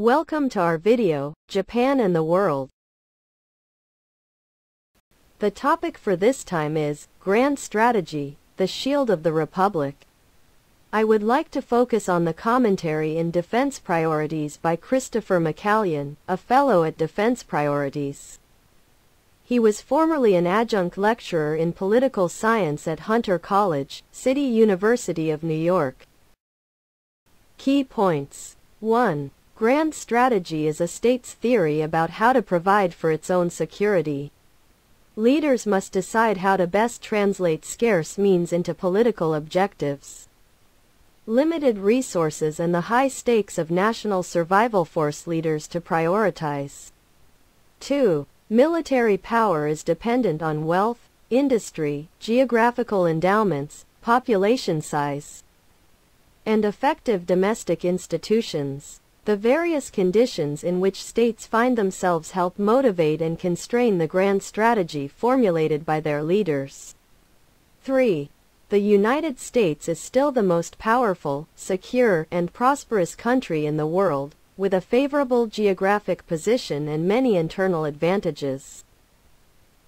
Welcome to our video, Japan and the World. The topic for this time is, Grand Strategy, the Shield of the Republic. I would like to focus on the commentary in Defense Priorities by Christopher McCallion, a fellow at Defense Priorities. He was formerly an adjunct lecturer in political science at Hunter College, City University of New York. Key points 1. Grand strategy is a state's theory about how to provide for its own security. Leaders must decide how to best translate scarce means into political objectives. Limited resources and the high stakes of national survival force leaders to prioritize. 2. Military power is dependent on wealth, industry, geographical endowments, population size, and effective domestic institutions. The various conditions in which states find themselves help motivate and constrain the grand strategy formulated by their leaders. 3. The United States is still the most powerful, secure, and prosperous country in the world, with a favorable geographic position and many internal advantages.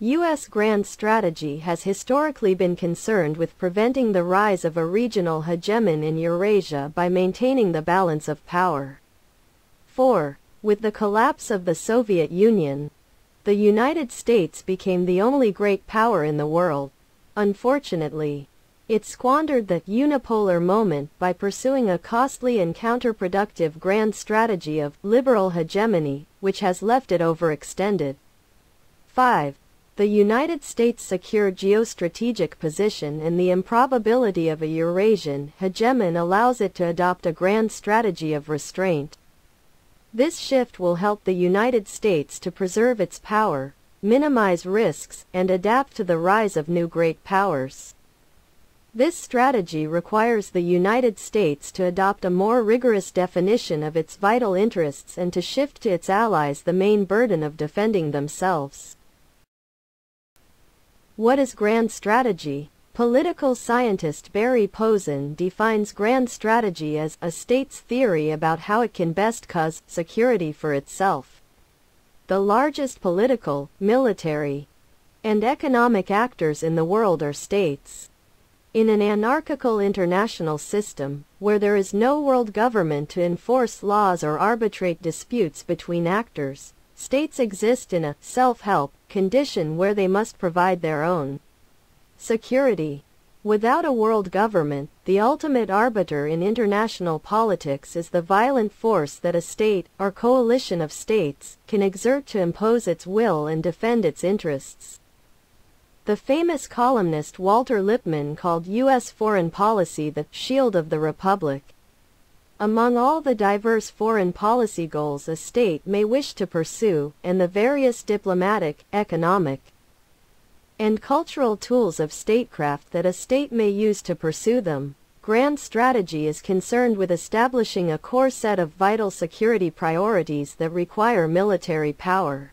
U.S. grand strategy has historically been concerned with preventing the rise of a regional hegemon in Eurasia by maintaining the balance of power. 4. With the collapse of the Soviet Union, the United States became the only great power in the world. Unfortunately, it squandered that unipolar moment by pursuing a costly and counterproductive grand strategy of liberal hegemony, which has left it overextended. 5. The United States' secure geostrategic position and the improbability of a Eurasian hegemon allows it to adopt a grand strategy of restraint. This shift will help the United States to preserve its power, minimize risks, and adapt to the rise of new great powers. This strategy requires the United States to adopt a more rigorous definition of its vital interests and to shift to its allies the main burden of defending themselves. What is grand strategy? Political scientist Barry Posen defines grand strategy as a state's theory about how it can best cause security for itself. The largest political, military, and economic actors in the world are states. In an anarchical international system, where there is no world government to enforce laws or arbitrate disputes between actors, states exist in a self-help condition where they must provide their own Security. Without a world government, the ultimate arbiter in international politics is the violent force that a state, or coalition of states, can exert to impose its will and defend its interests. The famous columnist Walter Lippmann called U.S. foreign policy the shield of the republic. Among all the diverse foreign policy goals a state may wish to pursue, and the various diplomatic, economic, and cultural tools of statecraft that a state may use to pursue them. Grand strategy is concerned with establishing a core set of vital security priorities that require military power.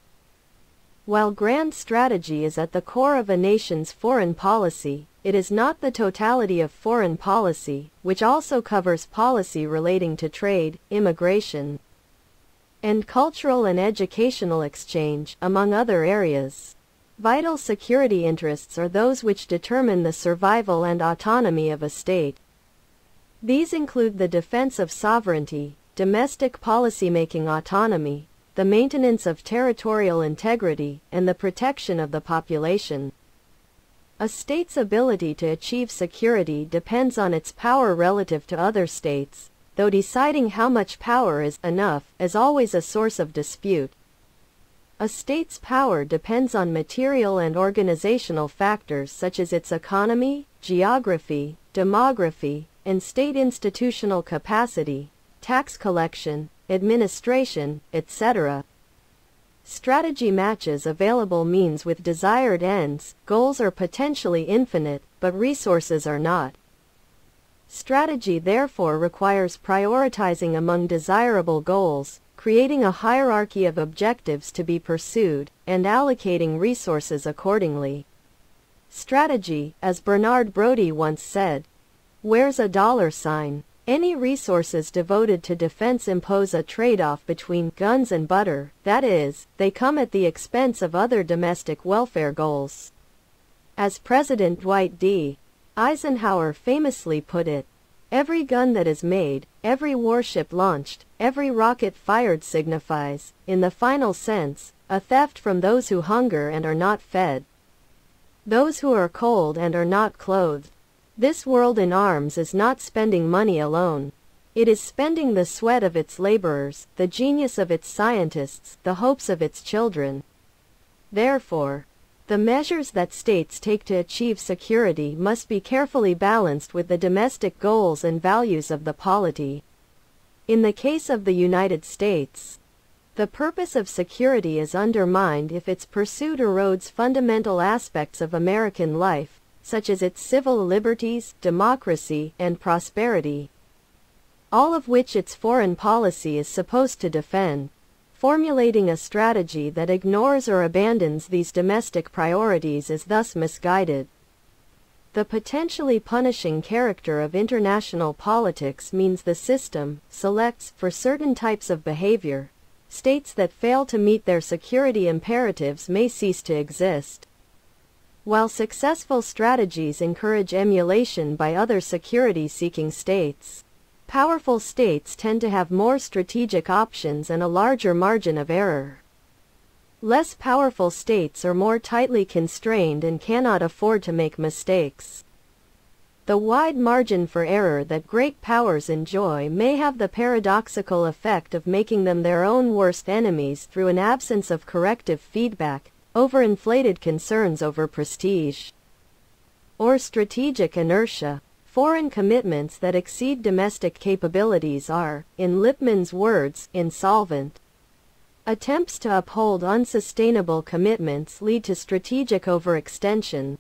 While grand strategy is at the core of a nation's foreign policy, it is not the totality of foreign policy, which also covers policy relating to trade, immigration, and cultural and educational exchange, among other areas. Vital security interests are those which determine the survival and autonomy of a state. These include the defense of sovereignty, domestic policymaking autonomy, the maintenance of territorial integrity, and the protection of the population. A state's ability to achieve security depends on its power relative to other states, though deciding how much power is enough is always a source of dispute. A state's power depends on material and organizational factors such as its economy, geography, demography, and state institutional capacity, tax collection, administration, etc. Strategy matches available means with desired ends, goals are potentially infinite, but resources are not. Strategy therefore requires prioritizing among desirable goals, creating a hierarchy of objectives to be pursued, and allocating resources accordingly. Strategy, as Bernard Brodie once said, wears a dollar sign, Any resources devoted to defense impose a trade-off between guns and butter, that is, they come at the expense of other domestic welfare goals. As President Dwight D. Eisenhower famously put it, every gun that is made, every warship launched, every rocket fired signifies, in the final sense, a theft from those who hunger and are not fed. Those who are cold and are not clothed. This world in arms is not spending money alone. It is spending the sweat of its laborers, the genius of its scientists, the hopes of its children. Therefore, the measures that states take to achieve security must be carefully balanced with the domestic goals and values of the polity. In the case of the United States, the purpose of security is undermined if its pursuit erodes fundamental aspects of American life, such as its civil liberties, democracy, and prosperity, all of which its foreign policy is supposed to defend. Formulating a strategy that ignores or abandons these domestic priorities is thus misguided. The potentially punishing character of international politics means the system selects, for certain types of behavior, states that fail to meet their security imperatives may cease to exist. While successful strategies encourage emulation by other security-seeking states, powerful states tend to have more strategic options and a larger margin of error. Less powerful states are more tightly constrained and cannot afford to make mistakes. The wide margin for error that great powers enjoy may have the paradoxical effect of making them their own worst enemies through an absence of corrective feedback, overinflated concerns over prestige, or strategic inertia. Foreign commitments that exceed domestic capabilities are, in Lippmann's words, insolvent. Attempts to uphold unsustainable commitments lead to strategic overextension,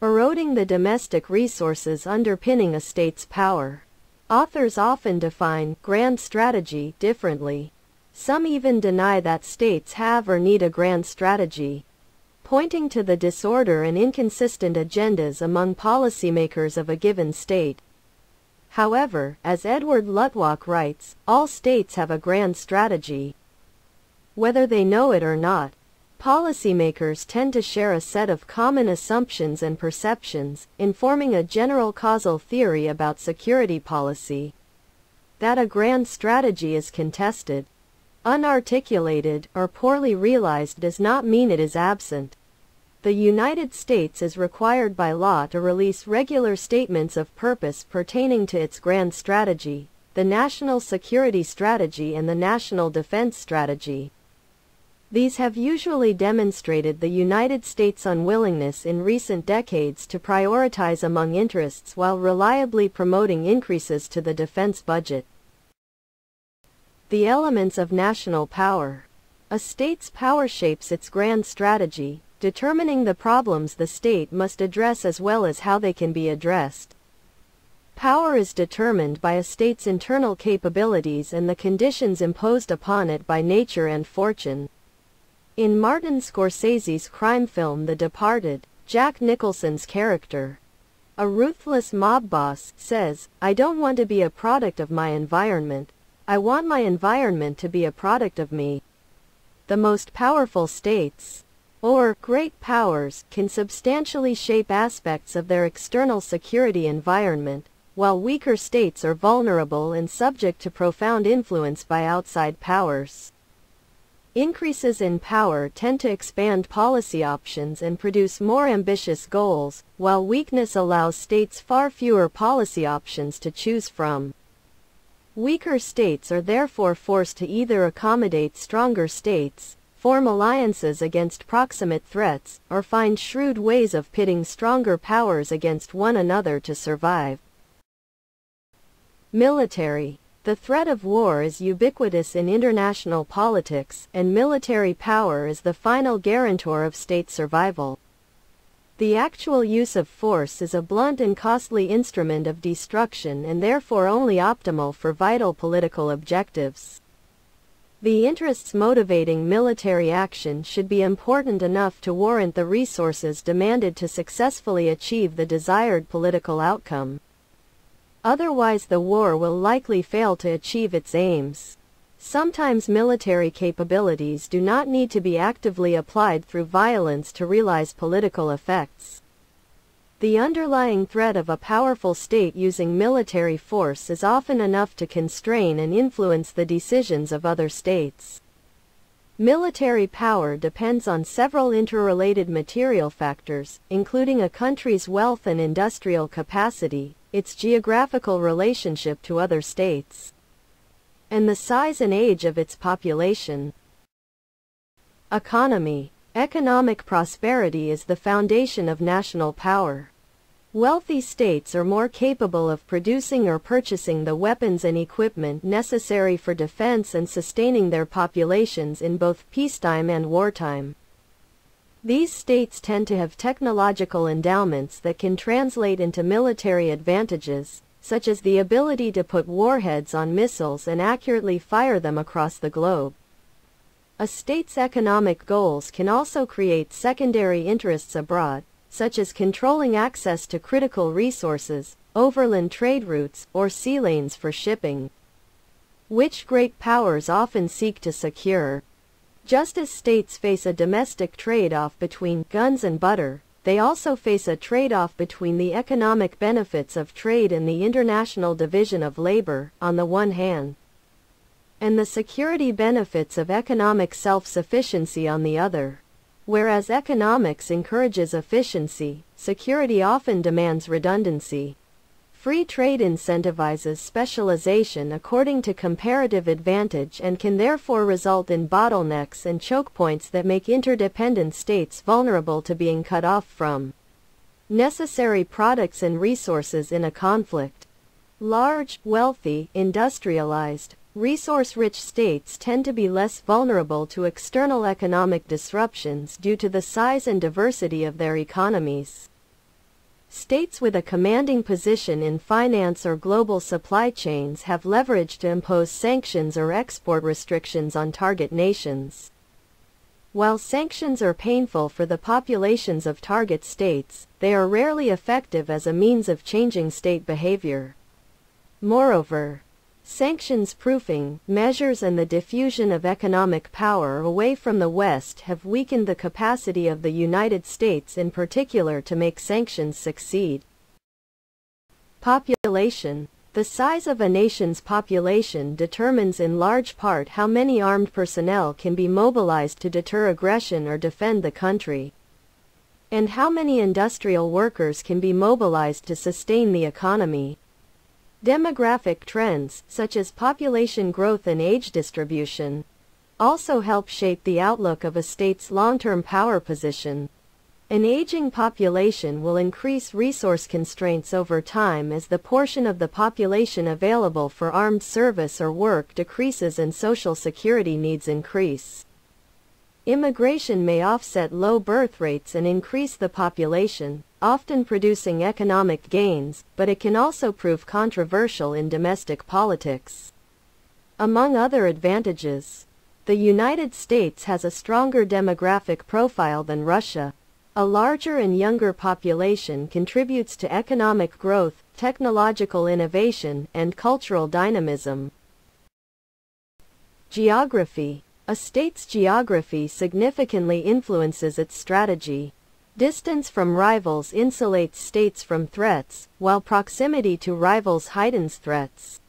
eroding the domestic resources underpinning a state's power. Authors often define grand strategy differently. Some even deny that states have or need a grand strategy pointing to the disorder and inconsistent agendas among policymakers of a given state. However, as Edward Luttwak writes, all states have a grand strategy. Whether they know it or not, policymakers tend to share a set of common assumptions and perceptions, informing a general causal theory about security policy. That a grand strategy is contested, unarticulated, or poorly realized does not mean it is absent. The United States is required by law to release regular statements of purpose pertaining to its grand strategy, the national security strategy and the national defense strategy. These have usually demonstrated the United States' unwillingness in recent decades to prioritize among interests while reliably promoting increases to the defense budget. The elements of national power. A state's power shapes its grand strategy, determining the problems the state must address as well as how they can be addressed. Power is determined by a state's internal capabilities and the conditions imposed upon it by nature and fortune. In Martin Scorsese's crime film The Departed, Jack Nicholson's character, a ruthless mob boss, says, I don't want to be a product of my environment. I want my environment to be a product of me. The most powerful states, or great powers can substantially shape aspects of their external security environment, while weaker states are vulnerable and subject to profound influence by outside powers. Increases in power tend to expand policy options and produce more ambitious goals, while weakness allows states far fewer policy options to choose from. Weaker states are therefore forced to either accommodate stronger states, form alliances against proximate threats, or find shrewd ways of pitting stronger powers against one another to survive. Military. The threat of war is ubiquitous in international politics, and military power is the final guarantor of state survival. The actual use of force is a blunt and costly instrument of destruction and therefore only optimal for vital political objectives. The interests motivating military action should be important enough to warrant the resources demanded to successfully achieve the desired political outcome. Otherwise the war will likely fail to achieve its aims. Sometimes military capabilities do not need to be actively applied through violence to realize political effects. The underlying threat of a powerful state using military force is often enough to constrain and influence the decisions of other states. Military power depends on several interrelated material factors, including a country's wealth and industrial capacity, its geographical relationship to other states, and the size and age of its population. Economy Economic prosperity is the foundation of national power. Wealthy states are more capable of producing or purchasing the weapons and equipment necessary for defense and sustaining their populations in both peacetime and wartime. These states tend to have technological endowments that can translate into military advantages, such as the ability to put warheads on missiles and accurately fire them across the globe. A state's economic goals can also create secondary interests abroad, such as controlling access to critical resources, overland trade routes, or sea lanes for shipping, which great powers often seek to secure. Just as states face a domestic trade-off between guns and butter, they also face a trade-off between the economic benefits of trade and the international division of labor, on the one hand, and the security benefits of economic self-sufficiency on the other. Whereas economics encourages efficiency, security often demands redundancy. Free trade incentivizes specialization according to comparative advantage and can therefore result in bottlenecks and choke points that make interdependent states vulnerable to being cut off from necessary products and resources in a conflict. Large, wealthy, industrialized, Resource-rich states tend to be less vulnerable to external economic disruptions due to the size and diversity of their economies. States with a commanding position in finance or global supply chains have leverage to impose sanctions or export restrictions on target nations. While sanctions are painful for the populations of target states, they are rarely effective as a means of changing state behavior. Moreover, Sanctions proofing measures and the diffusion of economic power away from the West have weakened the capacity of the United States in particular to make sanctions succeed. Population The size of a nation's population determines in large part how many armed personnel can be mobilized to deter aggression or defend the country, and how many industrial workers can be mobilized to sustain the economy. Demographic trends, such as population growth and age distribution, also help shape the outlook of a state's long-term power position. An aging population will increase resource constraints over time as the portion of the population available for armed service or work decreases and social security needs increase. Immigration may offset low birth rates and increase the population, often producing economic gains, but it can also prove controversial in domestic politics. Among other advantages, the United States has a stronger demographic profile than Russia. A larger and younger population contributes to economic growth, technological innovation, and cultural dynamism. Geography A state's geography significantly influences its strategy. Distance from rivals insulates states from threats, while proximity to rivals heightens threats.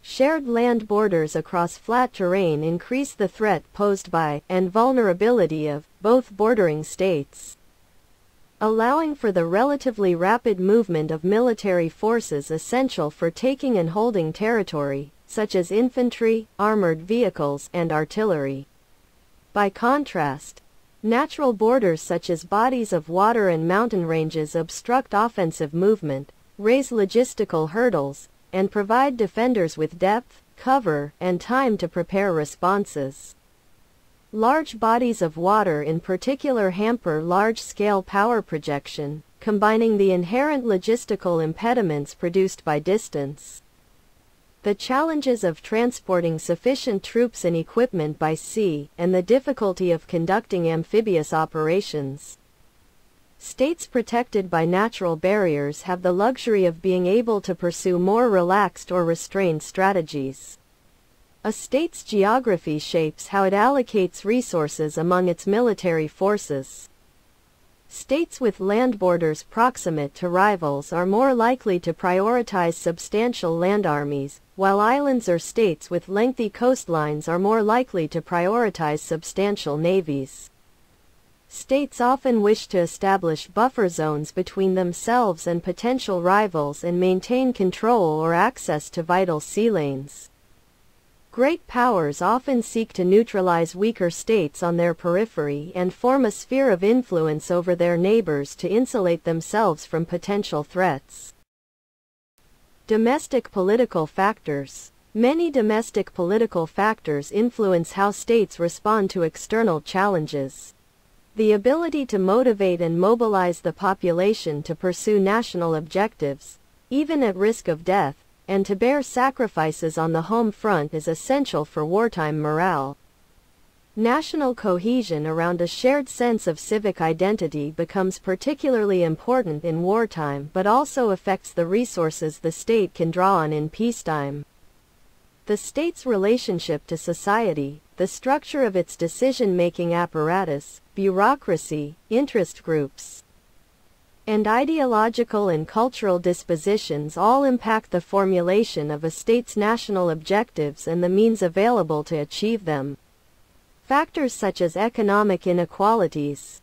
Shared land borders across flat terrain increase the threat posed by, and vulnerability of, both bordering states. Allowing for the relatively rapid movement of military forces essential for taking and holding territory, such as infantry, armored vehicles, and artillery. By contrast, Natural borders such as bodies of water and mountain ranges obstruct offensive movement, raise logistical hurdles, and provide defenders with depth, cover, and time to prepare responses. Large bodies of water in particular hamper large-scale power projection, combining the inherent logistical impediments produced by distance. The challenges of transporting sufficient troops and equipment by sea, and the difficulty of conducting amphibious operations. States protected by natural barriers have the luxury of being able to pursue more relaxed or restrained strategies. A state's geography shapes how it allocates resources among its military forces. States with land borders proximate to rivals are more likely to prioritize substantial land armies, while islands or states with lengthy coastlines are more likely to prioritize substantial navies. States often wish to establish buffer zones between themselves and potential rivals and maintain control or access to vital sea lanes. Great powers often seek to neutralize weaker states on their periphery and form a sphere of influence over their neighbors to insulate themselves from potential threats. Domestic political factors Many domestic political factors influence how states respond to external challenges. The ability to motivate and mobilize the population to pursue national objectives, even at risk of death, and to bear sacrifices on the home front is essential for wartime morale. National cohesion around a shared sense of civic identity becomes particularly important in wartime but also affects the resources the state can draw on in peacetime. The state's relationship to society, the structure of its decision-making apparatus, bureaucracy, interest groups, and ideological and cultural dispositions all impact the formulation of a state's national objectives and the means available to achieve them. Factors such as economic inequalities,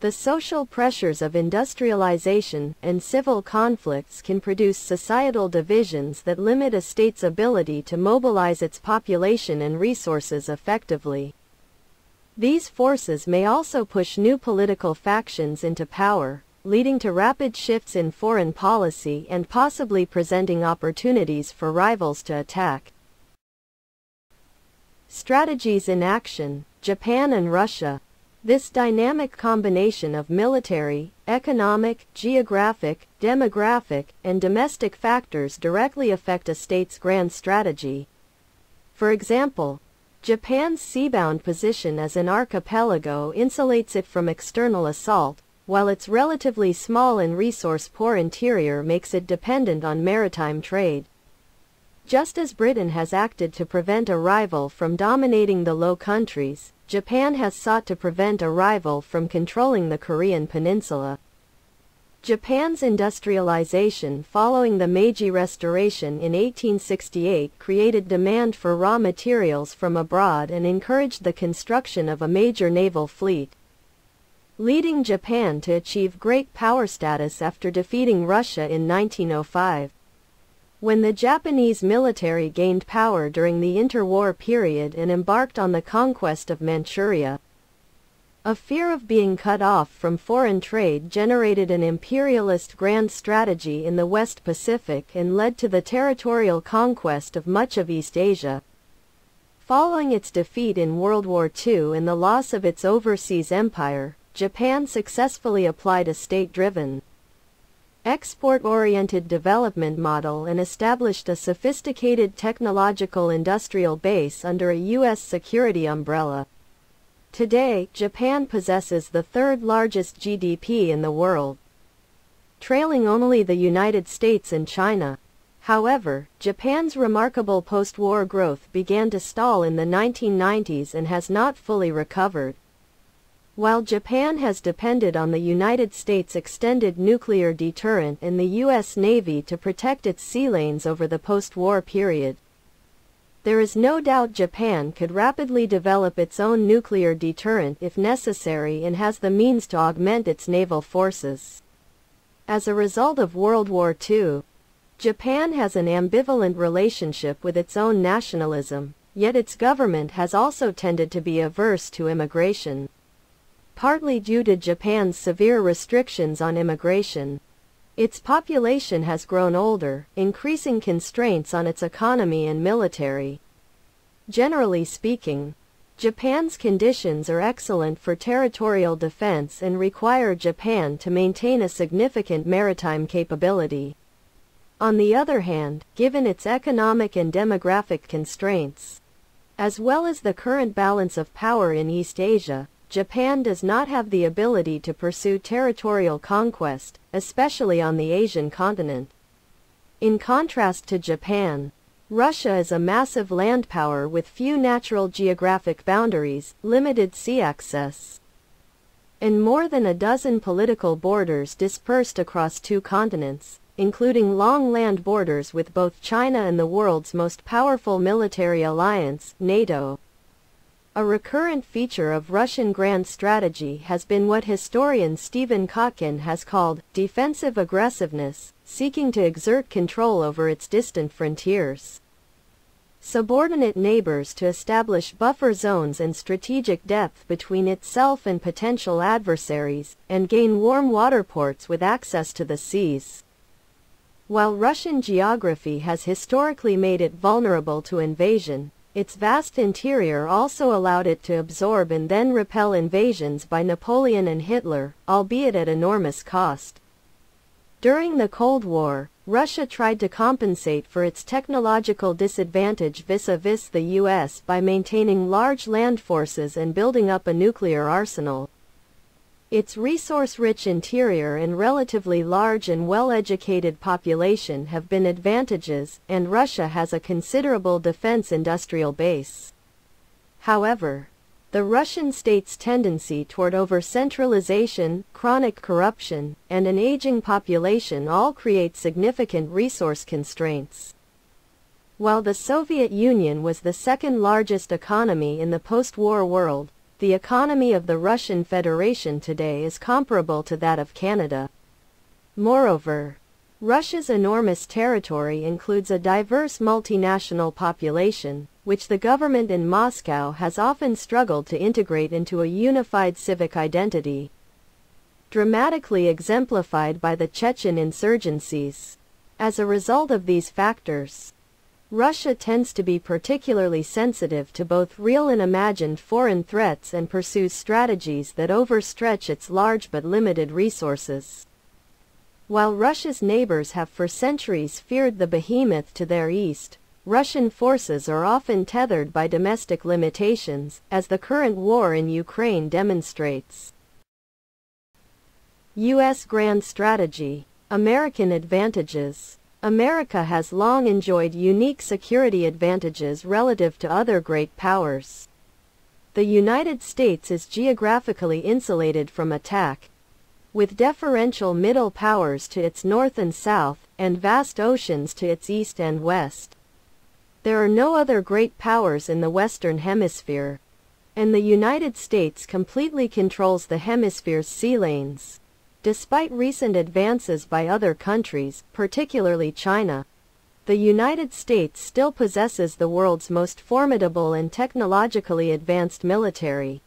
the social pressures of industrialization and civil conflicts can produce societal divisions that limit a state's ability to mobilize its population and resources effectively. These forces may also push new political factions into power, leading to rapid shifts in foreign policy and possibly presenting opportunities for rivals to attack. Strategies in action Japan and Russia this dynamic combination of military, economic, geographic, demographic, and domestic factors directly affect a state's grand strategy. For example, Japan's seabound position as an archipelago insulates it from external assault, while its relatively small and resource-poor interior makes it dependent on maritime trade. Just as Britain has acted to prevent a rival from dominating the Low Countries, Japan has sought to prevent a rival from controlling the Korean peninsula. Japan's industrialization following the Meiji Restoration in 1868 created demand for raw materials from abroad and encouraged the construction of a major naval fleet, leading Japan to achieve great power status after defeating Russia in 1905. When the Japanese military gained power during the interwar period and embarked on the conquest of Manchuria, a fear of being cut off from foreign trade generated an imperialist grand strategy in the West Pacific and led to the territorial conquest of much of East Asia. Following its defeat in World War II and the loss of its overseas empire, Japan successfully applied a state-driven, export-oriented development model and established a sophisticated technological industrial base under a U.S. security umbrella. Today, Japan possesses the third largest GDP in the world, trailing only the United States and China. However, Japan's remarkable post-war growth began to stall in the 1990s and has not fully recovered. While Japan has depended on the United States extended nuclear deterrent and the U.S. Navy to protect its sea lanes over the post-war period, there is no doubt Japan could rapidly develop its own nuclear deterrent if necessary and has the means to augment its naval forces. As a result of World War II, Japan has an ambivalent relationship with its own nationalism, yet its government has also tended to be averse to immigration partly due to Japan's severe restrictions on immigration. Its population has grown older, increasing constraints on its economy and military. Generally speaking, Japan's conditions are excellent for territorial defense and require Japan to maintain a significant maritime capability. On the other hand, given its economic and demographic constraints, as well as the current balance of power in East Asia, Japan does not have the ability to pursue territorial conquest, especially on the Asian continent. In contrast to Japan, Russia is a massive land power with few natural geographic boundaries, limited sea access, and more than a dozen political borders dispersed across two continents, including long land borders with both China and the world's most powerful military alliance, NATO. A recurrent feature of Russian grand strategy has been what historian Stephen Kotkin has called defensive aggressiveness, seeking to exert control over its distant frontiers. Subordinate neighbors to establish buffer zones and strategic depth between itself and potential adversaries, and gain warm water ports with access to the seas. While Russian geography has historically made it vulnerable to invasion, its vast interior also allowed it to absorb and then repel invasions by Napoleon and Hitler, albeit at enormous cost. During the Cold War, Russia tried to compensate for its technological disadvantage vis-a-vis the US by maintaining large land forces and building up a nuclear arsenal. Its resource-rich interior and relatively large and well-educated population have been advantages, and Russia has a considerable defense industrial base. However, the Russian state's tendency toward over-centralization, chronic corruption, and an aging population all create significant resource constraints. While the Soviet Union was the second largest economy in the post-war world, the economy of the Russian Federation today is comparable to that of Canada. Moreover, Russia's enormous territory includes a diverse multinational population, which the government in Moscow has often struggled to integrate into a unified civic identity. Dramatically exemplified by the Chechen insurgencies. As a result of these factors, Russia tends to be particularly sensitive to both real and imagined foreign threats and pursues strategies that overstretch its large but limited resources. While Russia's neighbors have for centuries feared the behemoth to their east, Russian forces are often tethered by domestic limitations, as the current war in Ukraine demonstrates. U.S. Grand Strategy American Advantages America has long enjoyed unique security advantages relative to other great powers. The United States is geographically insulated from attack, with deferential middle powers to its north and south, and vast oceans to its east and west. There are no other great powers in the Western Hemisphere, and the United States completely controls the hemisphere's sea lanes. Despite recent advances by other countries, particularly China, the United States still possesses the world's most formidable and technologically advanced military.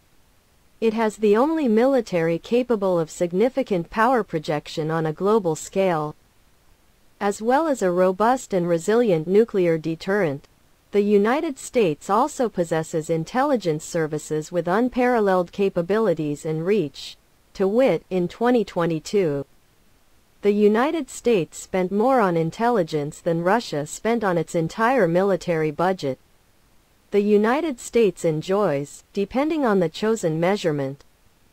It has the only military capable of significant power projection on a global scale, as well as a robust and resilient nuclear deterrent. The United States also possesses intelligence services with unparalleled capabilities and reach to wit, in 2022. The United States spent more on intelligence than Russia spent on its entire military budget. The United States enjoys, depending on the chosen measurement,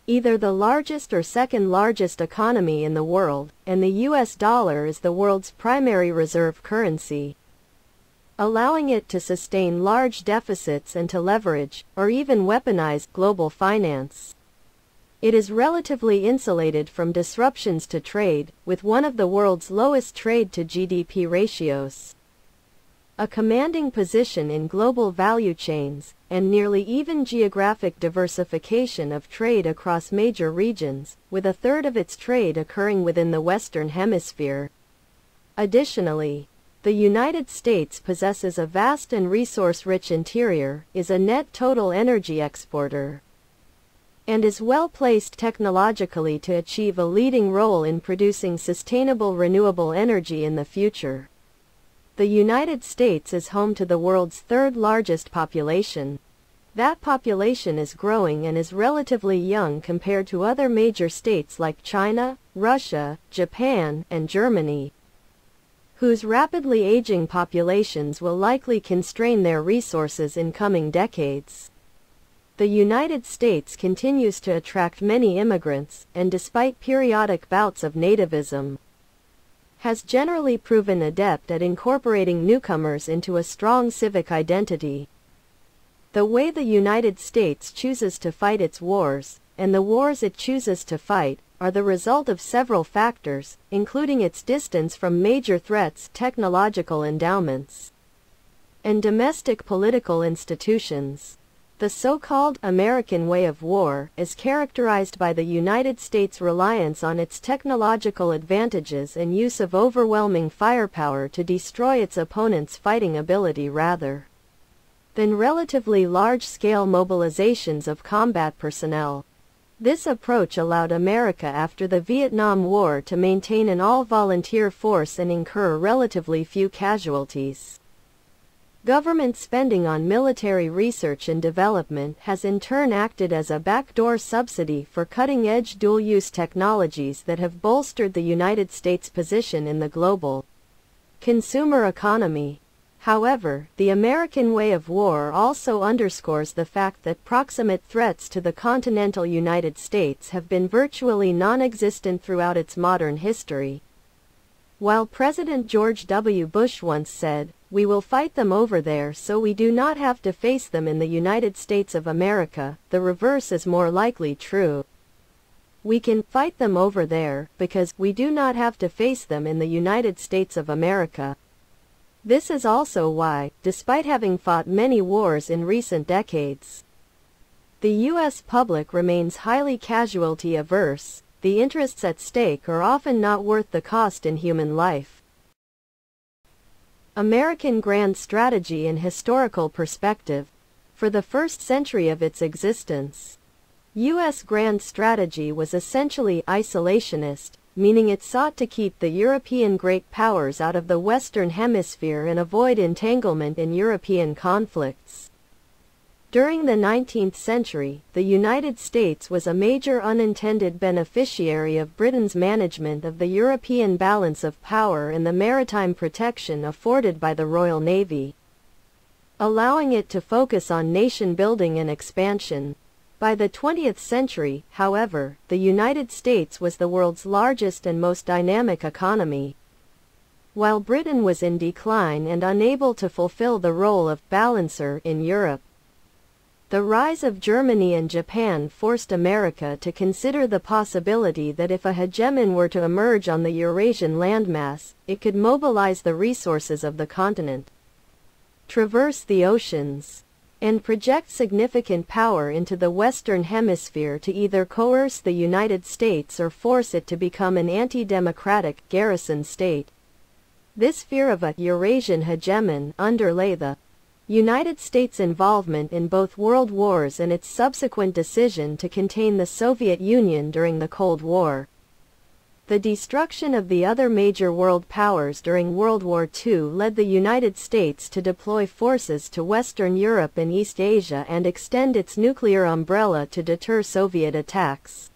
either the largest or second largest economy in the world, and the US dollar is the world's primary reserve currency, allowing it to sustain large deficits and to leverage, or even weaponize, global finance. It is relatively insulated from disruptions to trade, with one of the world's lowest trade to GDP ratios. A commanding position in global value chains, and nearly even geographic diversification of trade across major regions, with a third of its trade occurring within the Western Hemisphere. Additionally, the United States possesses a vast and resource-rich interior, is a net total energy exporter, and is well placed technologically to achieve a leading role in producing sustainable renewable energy in the future. The United States is home to the world's third largest population. That population is growing and is relatively young compared to other major states like China, Russia, Japan, and Germany, whose rapidly aging populations will likely constrain their resources in coming decades. The United States continues to attract many immigrants, and despite periodic bouts of nativism, has generally proven adept at incorporating newcomers into a strong civic identity. The way the United States chooses to fight its wars, and the wars it chooses to fight, are the result of several factors, including its distance from major threats, technological endowments, and domestic political institutions. The so-called American way of war is characterized by the United States' reliance on its technological advantages and use of overwhelming firepower to destroy its opponent's fighting ability rather than relatively large-scale mobilizations of combat personnel. This approach allowed America after the Vietnam War to maintain an all-volunteer force and incur relatively few casualties. Government spending on military research and development has in turn acted as a backdoor subsidy for cutting-edge dual-use technologies that have bolstered the United States' position in the global consumer economy. However, the American way of war also underscores the fact that proximate threats to the continental United States have been virtually non-existent throughout its modern history. While President George W. Bush once said, we will fight them over there so we do not have to face them in the United States of America, the reverse is more likely true. We can fight them over there because we do not have to face them in the United States of America. This is also why, despite having fought many wars in recent decades, the U.S. public remains highly casualty averse, the interests at stake are often not worth the cost in human life. American Grand Strategy in Historical Perspective. For the first century of its existence, U.S. Grand Strategy was essentially isolationist, meaning it sought to keep the European great powers out of the Western Hemisphere and avoid entanglement in European conflicts. During the 19th century, the United States was a major unintended beneficiary of Britain's management of the European balance of power and the maritime protection afforded by the Royal Navy, allowing it to focus on nation building and expansion. By the 20th century, however, the United States was the world's largest and most dynamic economy. While Britain was in decline and unable to fulfill the role of balancer in Europe, the rise of Germany and Japan forced America to consider the possibility that if a hegemon were to emerge on the Eurasian landmass, it could mobilize the resources of the continent, traverse the oceans, and project significant power into the Western Hemisphere to either coerce the United States or force it to become an anti-democratic garrison state. This fear of a Eurasian hegemon underlay the United States involvement in both world wars and its subsequent decision to contain the Soviet Union during the Cold War. The destruction of the other major world powers during World War II led the United States to deploy forces to Western Europe and East Asia and extend its nuclear umbrella to deter Soviet attacks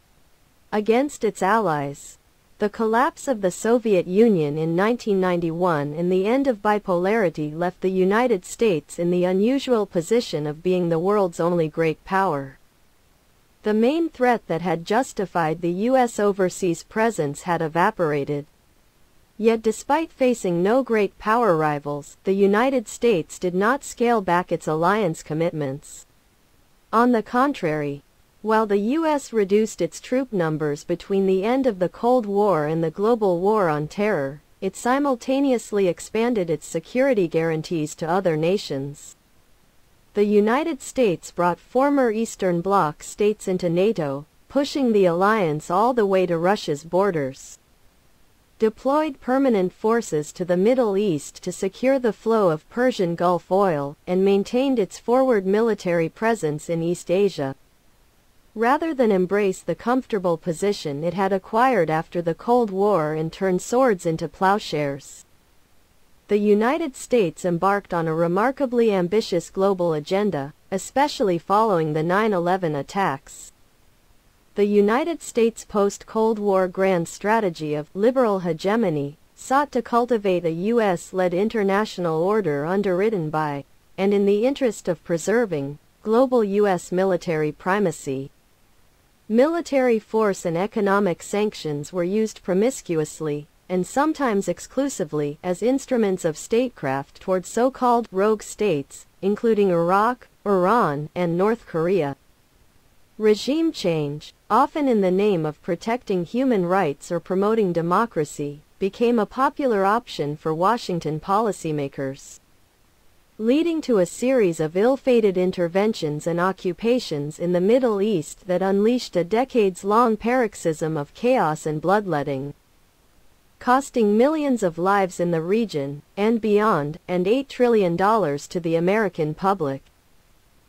against its allies. The collapse of the Soviet Union in 1991 and the end of bipolarity left the United States in the unusual position of being the world's only great power. The main threat that had justified the U.S. overseas presence had evaporated. Yet despite facing no great power rivals, the United States did not scale back its alliance commitments. On the contrary, while the U.S. reduced its troop numbers between the end of the Cold War and the global war on terror, it simultaneously expanded its security guarantees to other nations. The United States brought former Eastern Bloc states into NATO, pushing the alliance all the way to Russia's borders. Deployed permanent forces to the Middle East to secure the flow of Persian Gulf oil, and maintained its forward military presence in East Asia, rather than embrace the comfortable position it had acquired after the Cold War and turn swords into plowshares. The United States embarked on a remarkably ambitious global agenda, especially following the 9-11 attacks. The United States post-Cold War grand strategy of liberal hegemony sought to cultivate a U.S.-led international order underwritten by, and in the interest of preserving, global U.S. military primacy. Military force and economic sanctions were used promiscuously, and sometimes exclusively, as instruments of statecraft toward so-called rogue states, including Iraq, Iran, and North Korea. Regime change, often in the name of protecting human rights or promoting democracy, became a popular option for Washington policymakers, leading to a series of ill-fated interventions and occupations in the Middle East that unleashed a decades-long paroxysm of chaos and bloodletting, costing millions of lives in the region and beyond, and $8 trillion to the American public.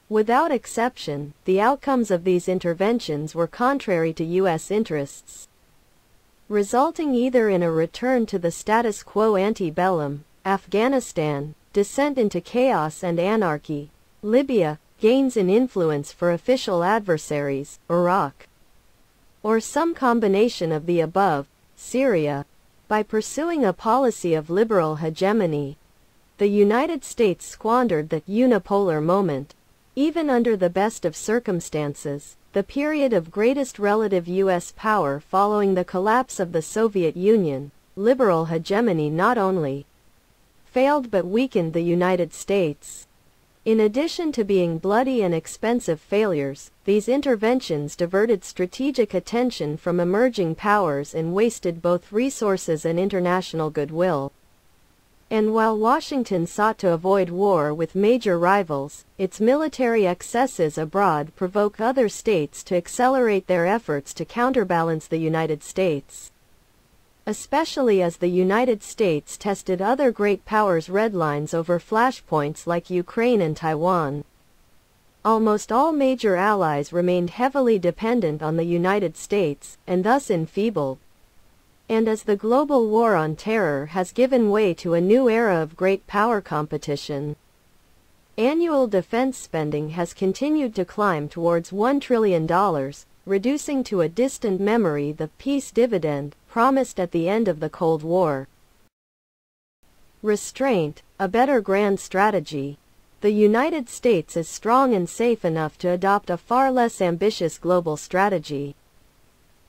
Without exception, the outcomes of these interventions were contrary to U.S. interests, resulting either in a return to the status quo ante bellum, Afghanistan, descent into chaos and anarchy, Libya, gains in influence for official adversaries, Iraq, or some combination of the above, Syria, by pursuing a policy of liberal hegemony. The United States squandered the unipolar moment, even under the best of circumstances, the period of greatest relative U.S. power following the collapse of the Soviet Union, liberal hegemony not only failed but weakened the United States. In addition to being bloody and expensive failures, these interventions diverted strategic attention from emerging powers and wasted both resources and international goodwill. And while Washington sought to avoid war with major rivals, its military excesses abroad provoke other states to accelerate their efforts to counterbalance the United States. Especially as the United States tested other great powers' red lines over flashpoints like Ukraine and Taiwan. Almost all major allies remained heavily dependent on the United States, and thus enfeebled and as the global war on terror has given way to a new era of great power competition. Annual defense spending has continued to climb towards $1 trillion, reducing to a distant memory the peace dividend promised at the end of the Cold War. Restraint, a better grand strategy. The United States is strong and safe enough to adopt a far less ambitious global strategy.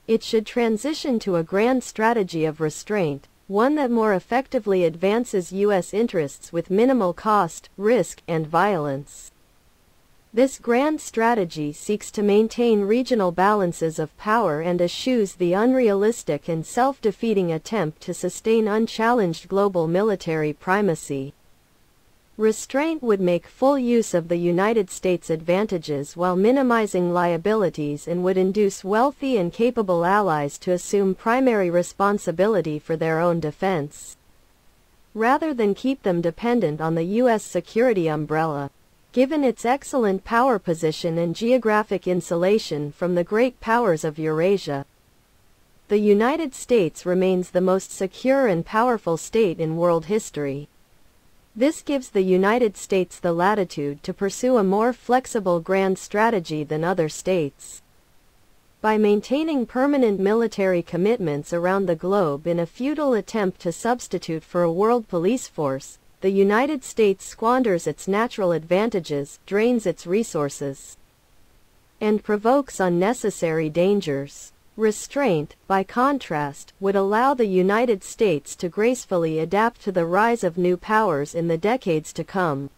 It should transition to a grand strategy of restraint, one that more effectively advances U.S. interests with minimal cost, risk, and violence. This grand strategy seeks to maintain regional balances of power and eschews the unrealistic and self-defeating attempt to sustain unchallenged global military primacy. Restraint would make full use of the United States advantages while minimizing liabilities and would induce wealthy and capable allies to assume primary responsibility for their own defense, rather than keep them dependent on the U.S. security umbrella. Given its excellent power position and geographic insulation from the great powers of Eurasia, the United States remains the most secure and powerful state in world history. This gives the United States the latitude to pursue a more flexible grand strategy than other states. By maintaining permanent military commitments around the globe in a futile attempt to substitute for a world police force, the United States squanders its natural advantages, drains its resources, and provokes unnecessary dangers. Restraint, by contrast, would allow the United States to gracefully adapt to the rise of new powers in the decades to come,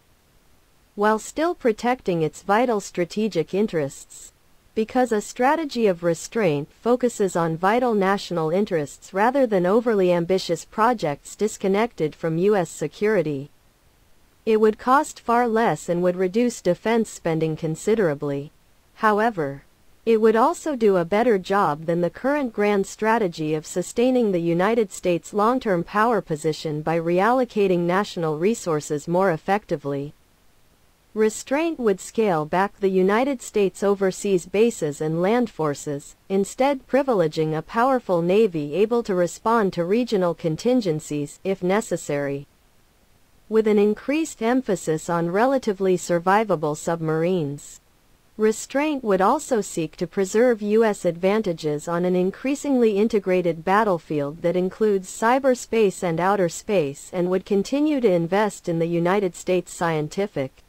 while still protecting its vital strategic interests. Because a strategy of restraint focuses on vital national interests rather than overly ambitious projects disconnected from U.S. security. It would cost far less and would reduce defense spending considerably. However, it would also do a better job than the current grand strategy of sustaining the United States' long-term power position by reallocating national resources more effectively. Restraint would scale back the United States overseas bases and land forces, instead privileging a powerful navy able to respond to regional contingencies, if necessary. With an increased emphasis on relatively survivable submarines. Restraint would also seek to preserve U.S. advantages on an increasingly integrated battlefield that includes cyberspace and outer space and would continue to invest in the United States scientific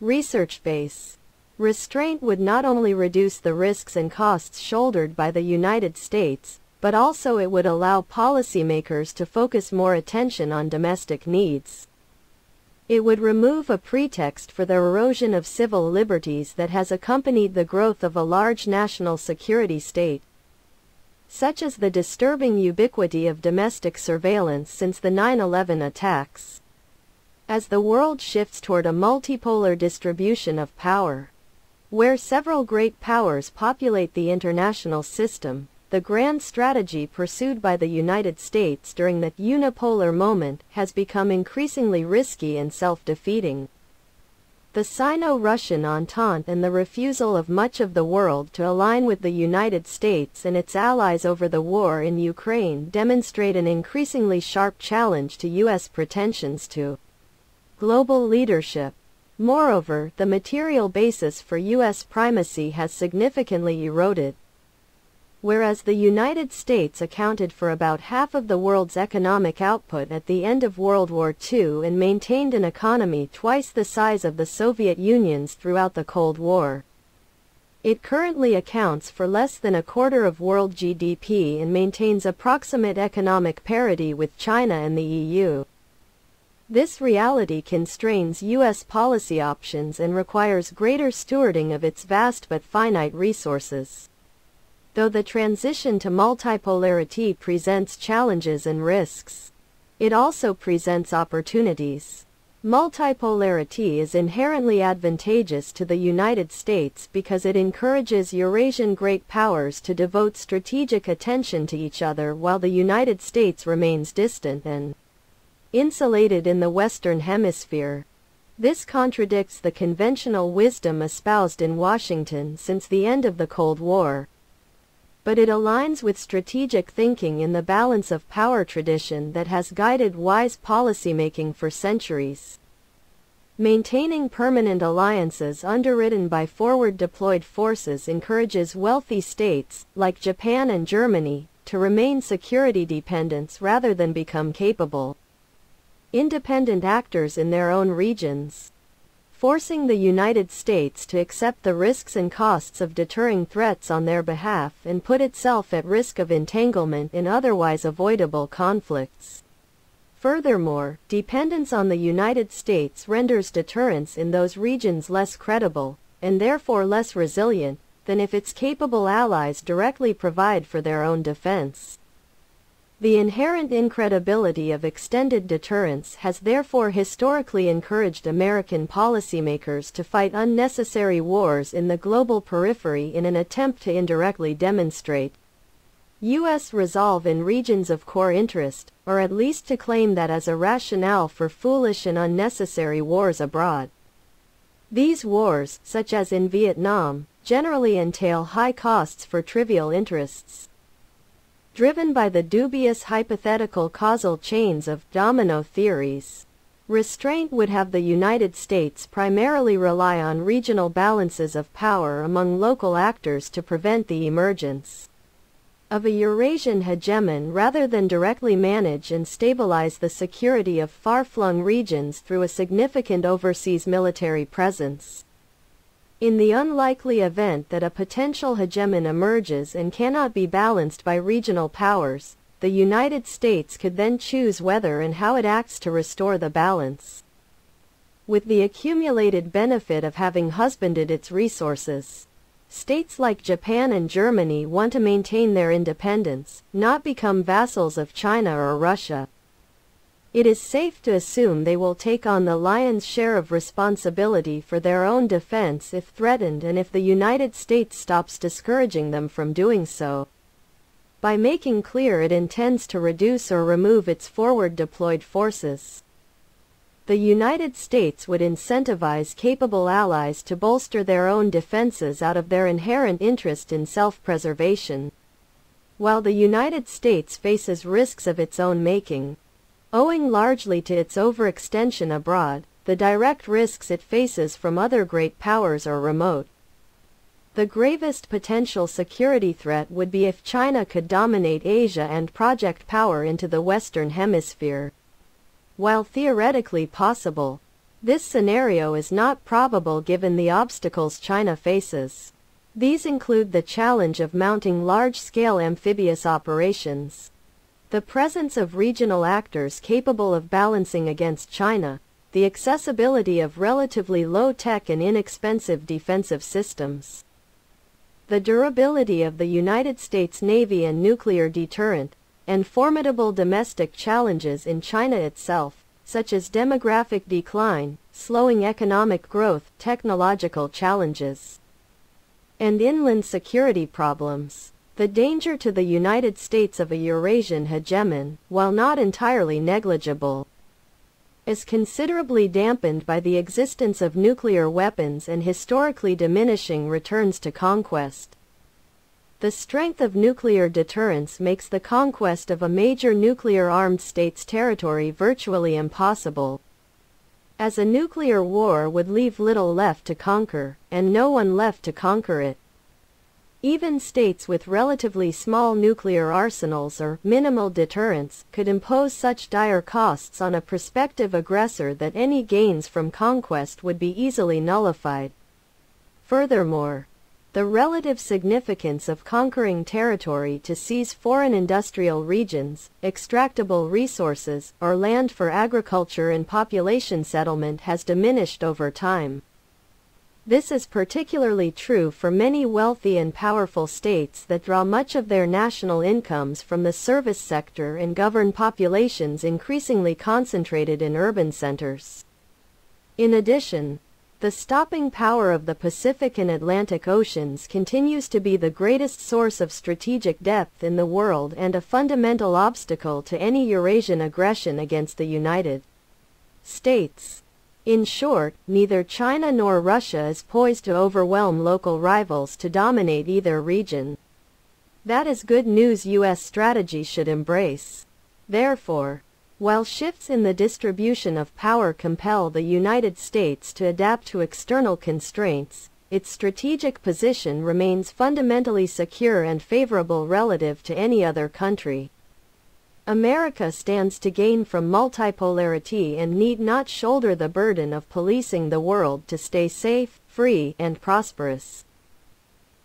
research base. Restraint would not only reduce the risks and costs shouldered by the United States, but also it would allow policymakers to focus more attention on domestic needs. It would remove a pretext for the erosion of civil liberties that has accompanied the growth of a large national security state, such as the disturbing ubiquity of domestic surveillance since the 9-11 attacks. As the world shifts toward a multipolar distribution of power, where several great powers populate the international system, the grand strategy pursued by the United States during that unipolar moment has become increasingly risky and self-defeating. The Sino-Russian Entente and the refusal of much of the world to align with the United States and its allies over the war in Ukraine demonstrate an increasingly sharp challenge to U.S. pretensions to global leadership. Moreover, the material basis for U.S. primacy has significantly eroded. Whereas the United States accounted for about half of the world's economic output at the end of World War II and maintained an economy twice the size of the Soviet Union's throughout the Cold War. It currently accounts for less than a quarter of world GDP and maintains approximate economic parity with China and the EU. This reality constrains U.S. policy options and requires greater stewarding of its vast but finite resources. Though the transition to multipolarity presents challenges and risks, it also presents opportunities. Multipolarity is inherently advantageous to the United States because it encourages Eurasian great powers to devote strategic attention to each other while the United States remains distant and insulated in the Western Hemisphere. This contradicts the conventional wisdom espoused in Washington since the end of the Cold War. But it aligns with strategic thinking in the balance of power tradition that has guided wise policymaking for centuries. Maintaining permanent alliances underwritten by forward deployed forces encourages wealthy states, like Japan and Germany, to remain security dependents rather than become capable independent actors in their own regions, forcing the United States to accept the risks and costs of deterring threats on their behalf and put itself at risk of entanglement in otherwise avoidable conflicts. Furthermore, dependence on the United States renders deterrence in those regions less credible, and therefore less resilient, than if its capable allies directly provide for their own defense. The inherent incredibility of extended deterrence has therefore historically encouraged American policymakers to fight unnecessary wars in the global periphery in an attempt to indirectly demonstrate U.S. resolve in regions of core interest, or at least to claim that as a rationale for foolish and unnecessary wars abroad. These wars, such as in Vietnam, generally entail high costs for trivial interests driven by the dubious hypothetical causal chains of domino theories. Restraint would have the United States primarily rely on regional balances of power among local actors to prevent the emergence of a Eurasian hegemon rather than directly manage and stabilize the security of far-flung regions through a significant overseas military presence. In the unlikely event that a potential hegemon emerges and cannot be balanced by regional powers, the United States could then choose whether and how it acts to restore the balance. With the accumulated benefit of having husbanded its resources, states like Japan and Germany want to maintain their independence, not become vassals of China or Russia. It is safe to assume they will take on the lion's share of responsibility for their own defense if threatened and if the United States stops discouraging them from doing so. By making clear it intends to reduce or remove its forward deployed forces. The United States would incentivize capable allies to bolster their own defenses out of their inherent interest in self-preservation. While the United States faces risks of its own making, Owing largely to its overextension abroad, the direct risks it faces from other great powers are remote. The gravest potential security threat would be if China could dominate Asia and project power into the Western Hemisphere. While theoretically possible, This scenario is not probable given the obstacles China faces. These include the challenge of mounting large-scale amphibious operations, the presence of regional actors capable of balancing against China, the accessibility of relatively low-tech and inexpensive defensive systems, the durability of the United States Navy and nuclear deterrent, and formidable domestic challenges in China itself, such as demographic decline, slowing economic growth, technological challenges and inland security problems. The danger to the United States of a Eurasian hegemon, while not entirely negligible, is considerably dampened by the existence of nuclear weapons and historically diminishing returns to conquest. The strength of nuclear deterrence makes the conquest of a major nuclear-armed state's territory virtually impossible, as a nuclear war would leave little left to conquer, and no one left to conquer it. Even states with relatively small nuclear arsenals or minimal deterrence could impose such dire costs on a prospective aggressor that any gains from conquest would be easily nullified. Furthermore, the relative significance of conquering territory to seize foreign industrial regions, extractable resources, or land for agriculture and population settlement has diminished over time. This is particularly true for many wealthy and powerful states that draw much of their national incomes from the service sector and govern populations increasingly concentrated in urban centers. In addition, the stopping power of the Pacific and Atlantic Oceans continues to be the greatest source of strategic depth in the world and a fundamental obstacle to any Eurasian aggression against the United States. In short, neither China nor Russia is poised to overwhelm local rivals to dominate either region. That is good news U.S. strategy should embrace. Therefore, while shifts in the distribution of power compel the United States to adapt to external constraints, its strategic position remains fundamentally secure and favorable relative to any other country. America stands to gain from multipolarity and need not shoulder the burden of policing the world to stay safe, free, and prosperous.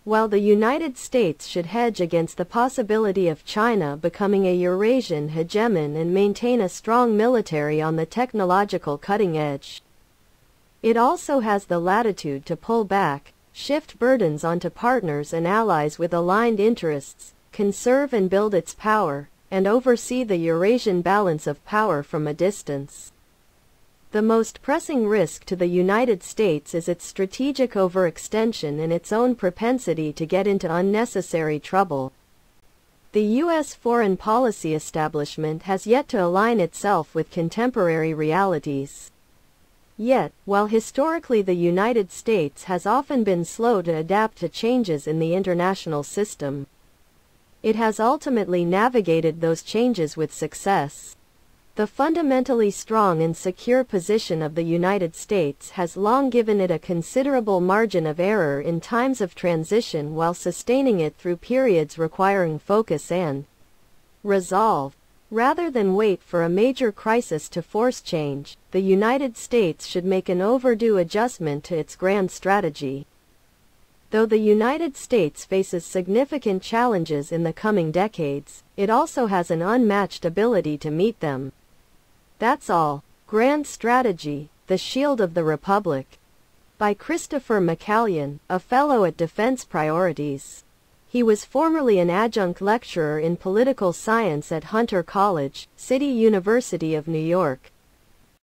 While the United States should hedge against the possibility of China becoming a Eurasian hegemon and maintain a strong military on the technological cutting edge, it also has the latitude to pull back, shift burdens onto partners and allies with aligned interests, conserve and build its power, and oversee the Eurasian balance of power from a distance. The most pressing risk to the United States is its strategic overextension and its own propensity to get into unnecessary trouble. The U.S. foreign policy establishment has yet to align itself with contemporary realities. Yet, while historically the United States has often been slow to adapt to changes in the international system, it has ultimately navigated those changes with success. The fundamentally strong and secure position of the United States has long given it a considerable margin of error in times of transition while sustaining it through periods requiring focus and resolve. Rather than wait for a major crisis to force change, the United States should make an overdue adjustment to its grand strategy. Though the United States faces significant challenges in the coming decades, it also has an unmatched ability to meet them. That's all. Grand Strategy, The Shield of the Republic. By Christopher McCallion, a fellow at Defense Priorities. He was formerly an adjunct lecturer in political science at Hunter College, City University of New York.